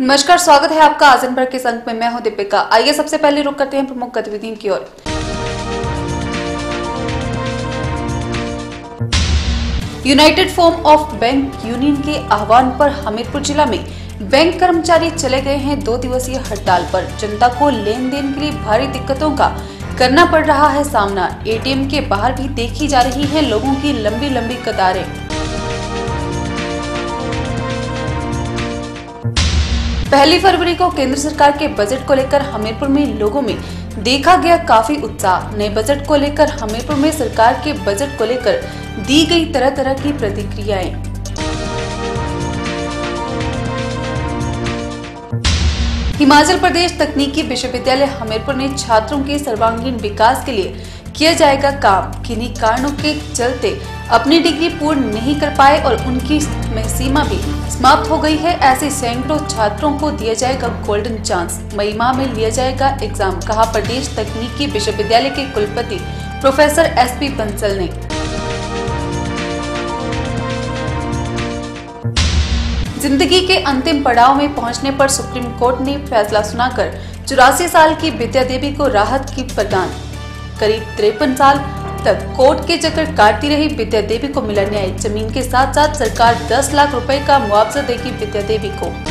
नमस्कार, स्वागत है आपका भर के संग में? मैं हूँ दीपिका। आइए सबसे पहले रुक करते हैं प्रमुख गतिविधियों की ओर। United Forum of Bank Union के आह्वान पर हमीरपुर जिला में बैंक कर्मचारी चले गए हैं दो दिवसीय हड़ताल पर। जनता को लेन देन के लिए भारी दिक्कतों का करना पड़ रहा है सामना। एटीएम के बाहर भी देखी जा रही है लोगों की लंबी लंबी कतारें। पहली फरवरी को केंद्र सरकार के बजट को लेकर हमीरपुर में लोगों में देखा गया काफ़ी उत्साह। नए बजट को लेकर हमीरपुर में सरकार के बजट को लेकर दी गई तरह तरह की प्रतिक्रियाएँ। हिमाचल प्रदेश तकनीकी विश्वविद्यालय हमीरपुर ने छात्रों के सर्वांगीण विकास के लिए किया जाएगा काम। किन्हीं कारणों के चलते अपनी डिग्री पूर्ण नहीं कर पाए और उनकी सीमा भी समाप्त हो गई है। ऐसे सैकड़ों छात्रों को दिया जाएगा गोल्डन चांस मई माह में लिया जाएगा एग्ज़ाम कहा प्रदेश तकनीकी विश्वविद्यालय के कुलपति प्रोफेसर एस पी बंसल ने। ज़िंदगी के अंतिम पड़ाव में पहुँचने पर सुप्रीम कोर्ट ने फैसला सुनाकर चौरासी साल की विद्या देवी को राहत की प्रदान। करीब तिरपन साल तक कोर्ट के चक्कर काटती रही विद्या देवी को मिला न्याय ज़मीन के साथ साथ सरकार 10 लाख रुपए का मुआवजा देगी विद्या देवी को।